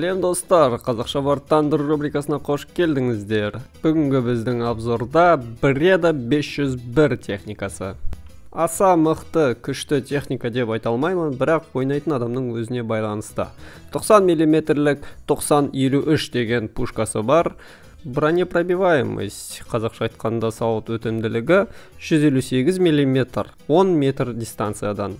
сәлем достар. Қазақша бар тандыр рубрикасына қош келдіңіздер. Бүгінгі біздің обзорда бреда 501 техникасы. Аса мықты күшті техника деп айта алмаймын бірақ ойнайтын адамның өзіне байланысты. 90 миллиметрлік 90-53 деген пушкасы бар. Бронепробиваемость қазақша айтқанда сауыт өтімділігі 158 мм 10 метр дистанциядан.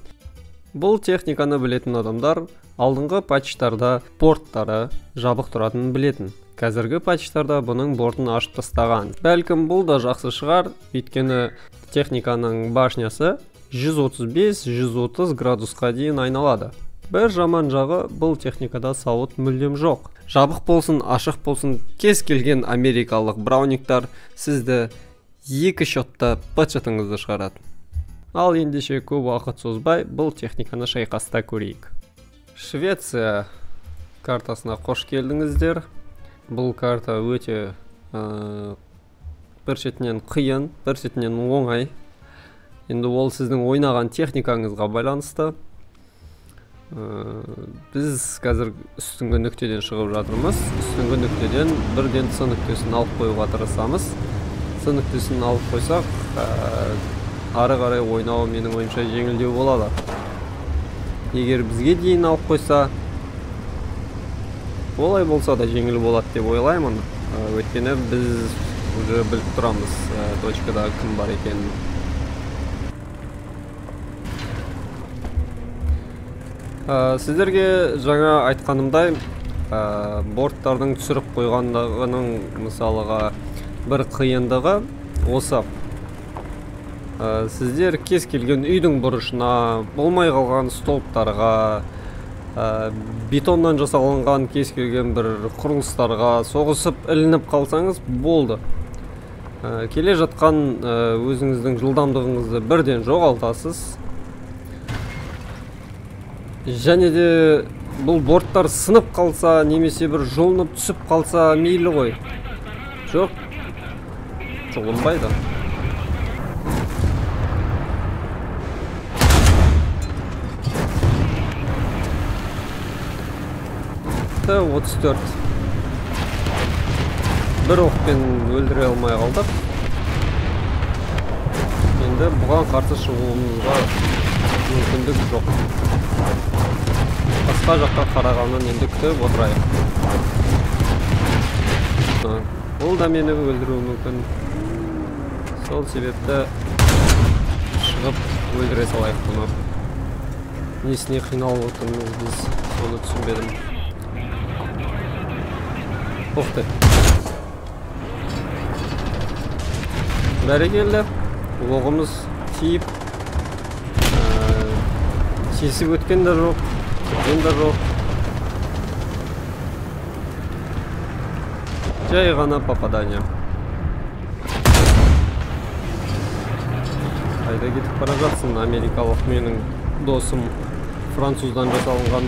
Бұл техниканы білетін адамдар алдыңғы патчтарда порттары жабық тұратынын білетін. Қазіргі патчтарда бұның бортын ашып тастаған. Бәлкім бұл да жақсы шығар. Өйткені техниканың башнясы 135-130 градусқа дейін айналады. Бір жаман жағы бұл техникада сауыт мүлдем жоқ. Жабық болсын ашық болсын кез келген америкалық браунингтар сізді екі шотта быт шығарады ал ендеше көп уақыт созбай бұл техниканы шайқаста көрейік. Швеция картасына қош келдіңіздер. Бұл карта өте ә, бір шетінен қиын бір шетінен оңай. Енді ол сіздің ойнаған техникаңызға байланысты. Ә, біз қазір үстіңгі нүктеден шығып жатырмыз. Үстіңгі нүктеден бірден с нүктесін алып қоюға тырысамыз. С нүктесін алып қойсақ ә, ары қарай ойнауы менің ойымша жеңілдеу болады. Егер бізге дейін алып қойса олай болса да жеңіл болады деп ойлаймын. Өйткені біз уже біліп тұрамыз точкада кім бар екенін. Сіздерге жаңа айтқанымдай борттардың түсіріп қойғандығының мысалыға бір қиындығы осы. Ә, сіздер кез келген үйдің бұрышына болмай қалған столбтарға ә, бетоннан жасалынған кез келген бір құрылыстарға соғысып ілініп қалсаңыз болды. Ә, келе жатқан өзіңіздің жылдамдығыңызды бірден жоғалтасыз. Және де бұл борттар сынып қалса немесе бір жұлынып түсіп қалса мейлі ғой. Жоқ жұлынбайды отыз төрт. Бір оқпен өлдіре алмай қалдық. Енді бұған қарсы шығуымызға мүмкіндік жоқ. Басқа жаққа қарағанын енді күтіп отырайық. Ол да мені өлдіруі мүмкін. Сол себепті шығып өлдіре салайық бұны. Несіне қиналып отырмыз біз соны түсінбедім. Ух ты. бәрекелді оғымыз тиіп тесіп өткен де жоқ өткен жоқ. Жай ғана попадание. Қайда кетіп бара жатсың? Америкалық менің досым француздан жасалынған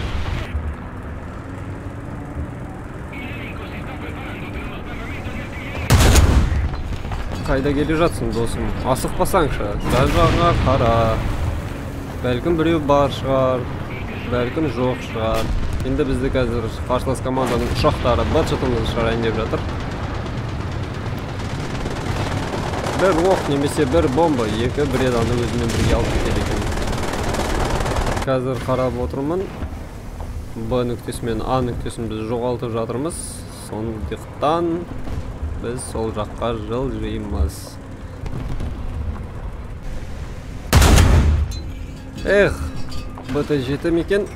қайда келе жатсың досым? Асықпасаңшы. Жан жағыңа қара. Бәлкім біреу бар шығар бәлкім жоқ шығар. Енді бізді қазір қарсылас команданың ұшақтары быт шытымызды шығарайын деп жатыр. Бір оқ немесе бір бомба екі бреданы өзімен бірге алып кетеді екен. Қазір қарап отырмын. Б нүктесі мен а нүктесін біз жоғалтып жатырмыз. Сондықтан біз сол жаққа жылжимыз эх бт жеті ме екен?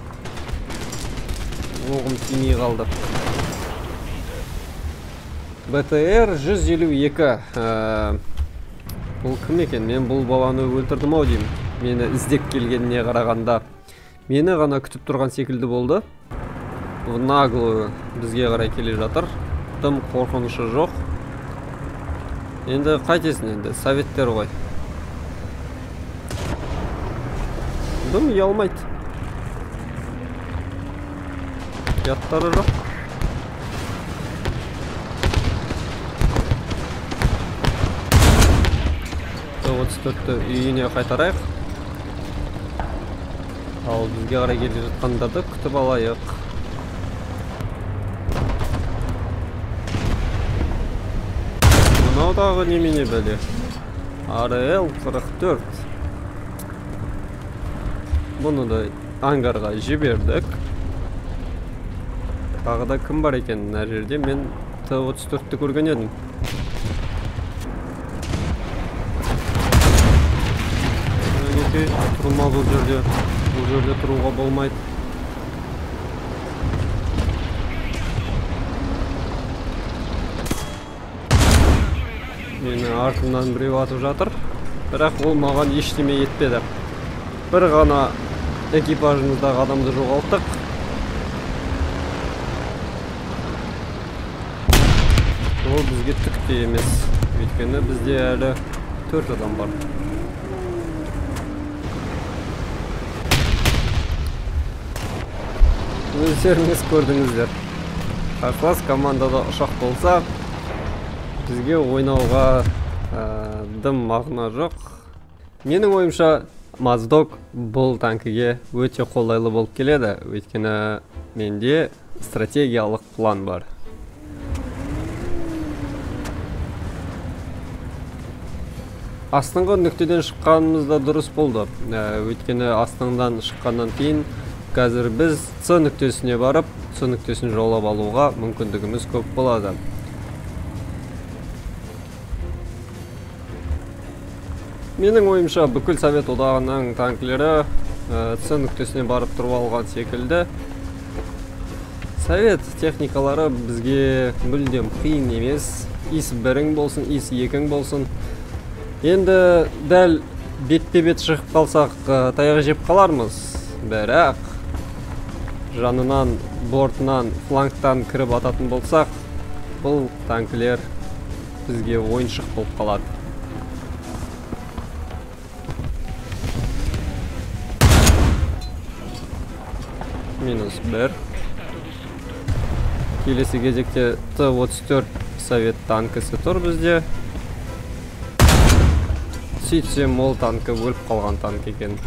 Оғым тимей қалды. бтр 152 ә, бұл кім екен? Мен бұл баланы өлтірдім ау деймін. Мені іздеп келгеніне қарағанда. Мені ғана күтіп тұрған секілді болды. В наглую бізге қарай келе жатыр. Тым қорқынышы жоқ. Енді қайтесің енді советтер ғой. Дым ұялмайды ұяттары жоқ. Отыз төртті үйіне қайтарайық. Ал бізге қарай келе жатқандарды күтіп алайық. Мынау дағы немене бәле? Арл қырық төрт. Бұны да ангарға жібердік. Тағы да кім бар екен мына жерде? Мен т отыз төртті көрген едім. Тұрма бұл жерде? Бұл жерде тұруға болмайды. Мені артымнан біреу атып жатыр. Бірақ ол маған ештеме етпеді. Бір ғана экипажымыздағы адамды жоғалттық. Ол бізге түк те емес. Өйткені бізде әлі төрт адам бар. Өздеріңіз көрдіңіздер. Қарсылас командада ұшақ болса бізге ойнауға ә, дым мағына жоқ. Менің ойымша маздок бұл танкіге өте қолайлы болып келеді. Өйткені менде стратегиялық план бар. Астыңғы нүктеден шыққанымыз да дұрыс болды. Ә, өйткені астыңдан шыққаннан кейін қазір біз с нүктесіне барып с нүктесін жаулап алуға мүмкіндігіміз көп болады. Менің ойымша бүкіл совет одағының танкілері с нүктесіне барып тұрып алған секілді. Совет техникалары бізге мүлдем қиын емес. Ис бірің болсын ис екің болсын. Енді дәл бетпе бет шығып қалсақ таяқ жеп қалармыз. Бірақ жанынан бортынан флангтан кіріп ататын болсақ бұл танкілер бізге ойыншық болып қалады. Минус бір келесі кезекте т 34 совет танкісі тұр бізде. Сөйтсем ол танкі өліп қалған танк екен.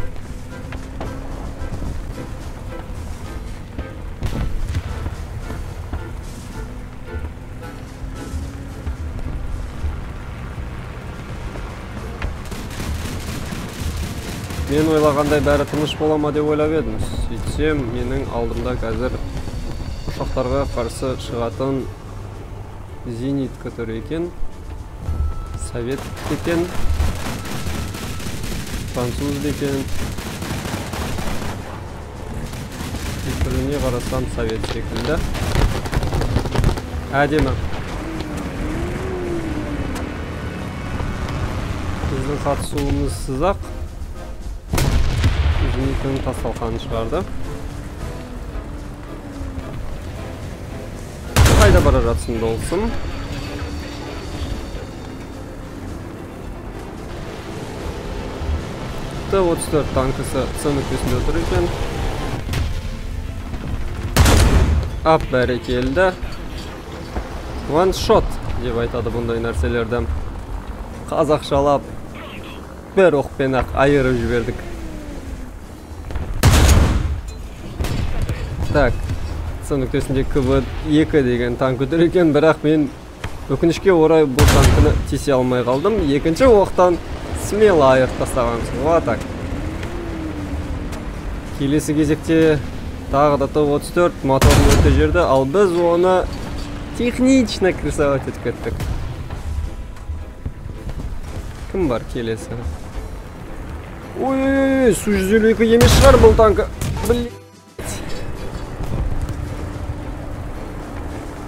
Мен ойлағандай бәрі тыныш бола ма деп ойлап едім. Сөйтсем менің алдымда қазір ұшақтарға қарсы шығатын зенитка тұр екен. Совет екен. Француз екен. Түріне қарасам совет секілді. Әдемі. Біздің қатысуымызсыз ақ зенитінің тасталқанын шығарды қайда бара жатсың досым т отыз төрт танкісі с нүктесінде тұр екен ап бәрекелді one shot деп айтады бұндай нәрселерді қазақшалап бір оқпен ақ айырып жібердік так. С нүктесінде кв екі деген танк тұр екен. Бірақ мен өкінішке орай бұл танкіні тисе алмай қалдым. Екінші оқтан смело айырып тастағансың ғой так. Келесі кезекте тағы да т отыз төрт моторын өте жерді. Ал біз оны технично красавать етіп кеттік. Кім бар келесі? Ой ой ой су жүз елу екі емес шығар бұл танкі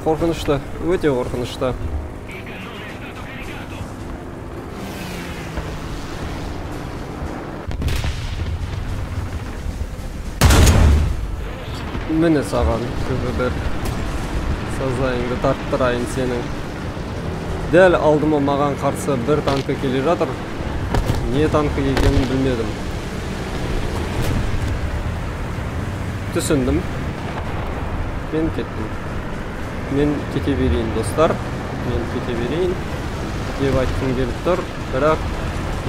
қорқынышты өте қорқынышты міне саған бір сазайыңды тарттырайын сенің дәл алдыма маған қарсы бір танкі келе жатыр. Не танкі екенін білмедім. Түсіндім. Мен кеттім. Мен кете берейін достар. Мен кете берейін. Деп айтқым келіп тұр. Бірақ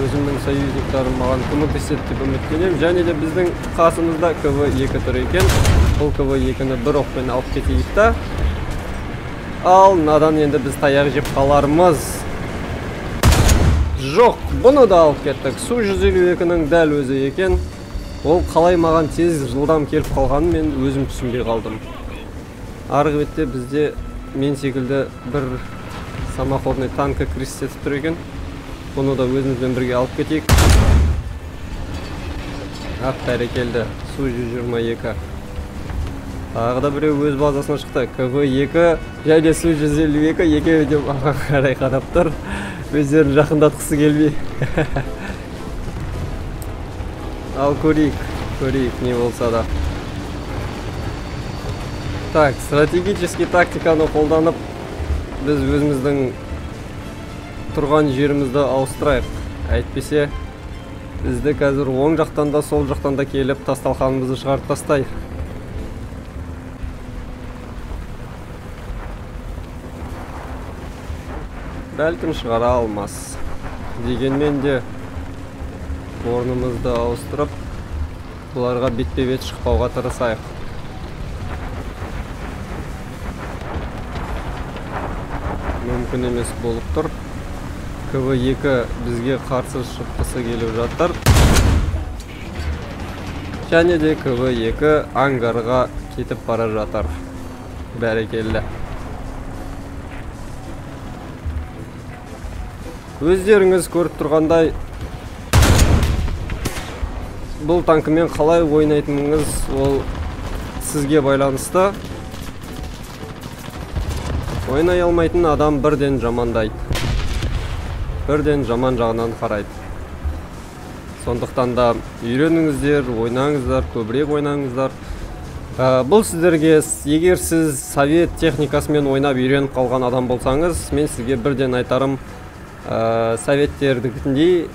өзімнің союзниктарым маған көмектеседі деп үміттенемін және де біздің қасымызда кв екі тұр екен. Бұл кв екіні бір оқпен алып кетейік та. Ал мынадан енді біз таяқ жеп қалармыз. Жоқ бұны да алып кеттік. Су 152-нің дәл өзі екен. Ол қалай маған тез жылдам келіп қалғанын мен өзім түсінбей қалдым. Арғы бетте бізде мен секілді бір самоходный танкі етіп тұр екен. Бұны да өзімізбен бірге алып кетейік. Ақ бәрекелді. Су 122 тағы да біреу өз базасына шықты. Кв екі және су жүз елу екі. Екеуі де маған қарай қарап тұр. Өздерін жақындатқысы келмей. Ал көрейік көрейік не болса да. Так стратегический тактиканы қолданып біз өзіміздің тұрған жерімізді ауыстырайық. Әйтпесе бізді қазір оң жақтан да сол жақтан да келіп тасталқанымызды шығарып тастайды бәлкім шығара алмас. Дегенмен де орнымызды ауыстырып бұларға бетпе бет шықпауға тырысайық. Мүмкін емес болып тұр. Кв екі бізге қарсы шыққысы келіп жатыр. Және де кв екі ангарға кетіп бара жатыр. Бәрекелді. Өздеріңіз көріп тұрғандай бұл танкімен қалай ойнайтыныңыз ол сізге байланысты. Ойнай алмайтын адам бірден жамандайды. Бірден жаман жағынан қарайды. Сондықтан да үйреніңіздер ойнаңыздар көбірек ойнаңыздар. Ә, бұл сіздерге егер сіз совет техникасымен ойнап үйреніп қалған адам болсаңыз мен сізге бірден айтарым ә, советтердікіндей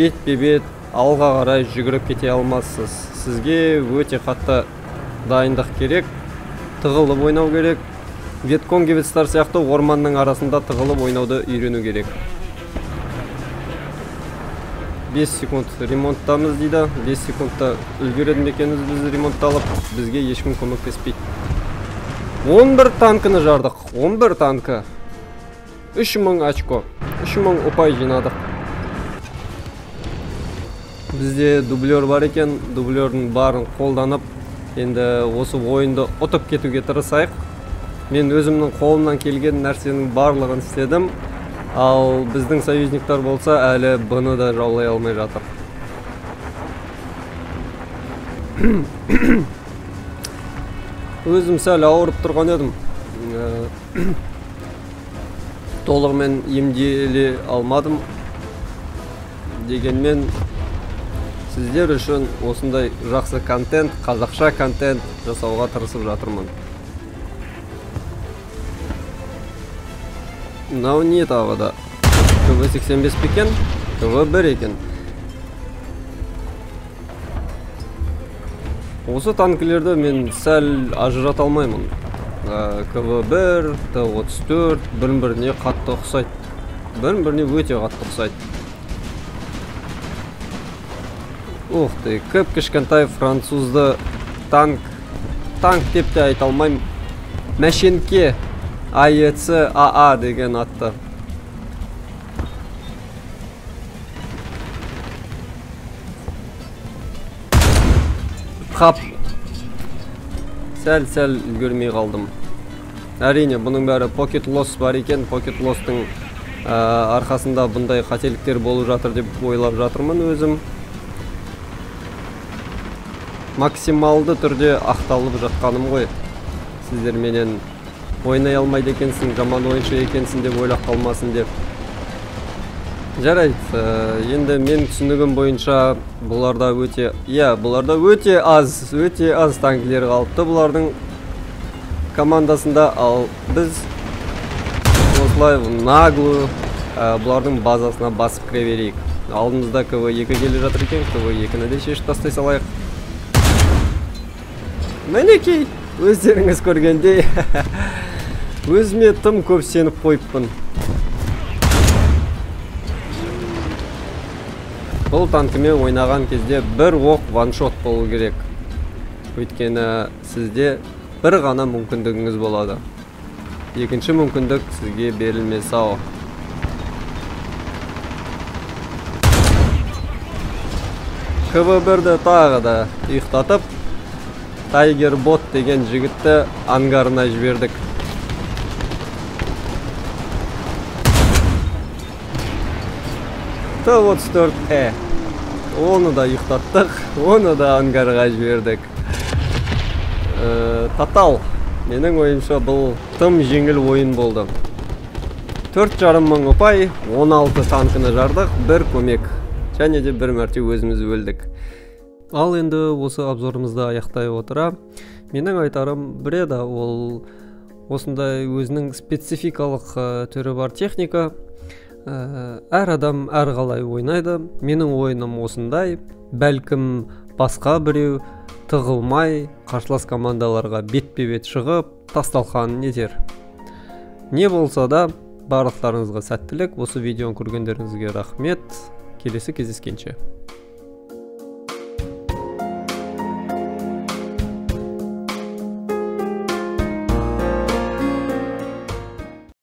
бетпе бет алға қарай жүгіріп кете алмассыз. Сізге өте қатты дайындық керек тығылып ойнау керек. Ветконгевецтар сияқты орманның арасында тығылып ойнауды үйрену керек. 5 секунд ремонттамыз дейді. 5 секундта үлгереді ме екенбіз біз ремонтталып бізге ешкім көмектеспейді. 11 танкіні жардық. 11 танкі. 3000 очко. Үш мың ұпай жинадық. Бізде дублер бар екен. Дублердің барын қолданып енді осы ойынды ұтып кетуге тырысайық. Мен өзімнің қолымнан келген нәрсенің барлығын істедім. Ал біздің союзниктар болса әлі бұны да жаулай алмай жатыр. Өзім сәл ауырып тұрған едім. Толығымен емделе алмадым. Дегенмен сіздер үшін осындай жақсы контент қазақша контент жасауға тырысып жатырмын. Мынау не тағы да. Кв 85 пе екен кв бір екен осы танкілерді мен сәл ажырата алмаймын. Кв бір т отыз төрт бір біріне қатты ұқсайды. Бір біріне өте қатты ұқсайды. Ух ты кіп кішкентай французды танк танк деп те айта алмаймын. Мәшенке аец аа деген атты. Қап сәл сәл үлгермей қалдым. Әрине бұның бәрі покет лосс бар екен. Покет лосстың арқасында бұндай қателіктер болып жатыр деп ойлап жатырмын өзім. Максималды түрде ақталып жатқаным ғой. Сіздерменен ойнай алмайды екенсің жаман ойыншы екенсің деп ойлап қалмасын деп. Жарайды енді мен түсінігім бойынша бұларда өте иә бұларда өте аз өте аз танкілер қалыпты. Бұлардың командасында ал біз осылай наглую бұлардың базасына басып кіре берейік. Алдымызда кв екі келе жатыр екен кв екіні де шешіп тастай салайық. Мінекей өздеріңіз көргендей. өзіме тым көп сеніп қойыппын. Бұл танкімен ойнаған кезде бір оқ ваншот болу керек. Өйткені сізде бір ғана мүмкіндігіңіз болады. Екінші мүмкіндік сізге берілмес ау. Бірді тағы да ұйықтатып тайгер бот деген жігітті ангарына жібердік. Т отыз төрт э оны да ұйықтаттық оны да ангарға жібердік. Татал менің ойымша бұл тым жеңіл ойын болды. Төрт жарым мың ұпай 16 танкіні жардық бір көмек. Және де бір мәрте өзіміз өлдік. Ал енді осы обзорымызды аяқтай отыра. Менің айтарым бреда ол осындай өзінің спецификалық түрі бар техника. ә, әр адам әр қалай ойнайды. Менің ойыным осындай. Бәлкім басқа біреу тығылмай қарсылас командаларға бетпе бет шығып тасталқанын нетер. Не болса да барлықтарыңызға сәттілік. Осы видеоны көргендеріңізге рахмет. Келесі кездескенше.